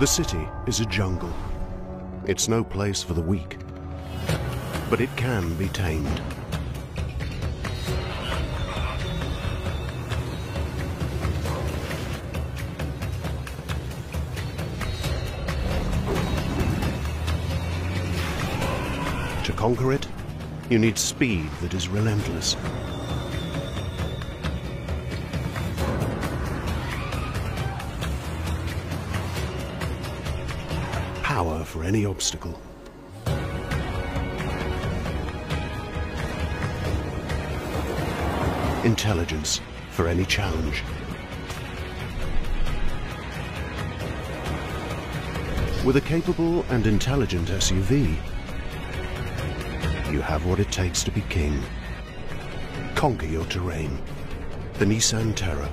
The city is a jungle. It's no place for the weak. But it can be tamed. To conquer it, you need speed that is relentless. For any obstacle. Intelligence for any challenge. With a capable and intelligent SUV, you have what it takes to be king. Conquer your terrain. The Nissan Terra.